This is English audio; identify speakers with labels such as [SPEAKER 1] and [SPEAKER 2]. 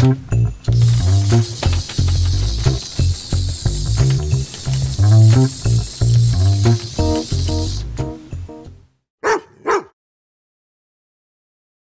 [SPEAKER 1] Peace.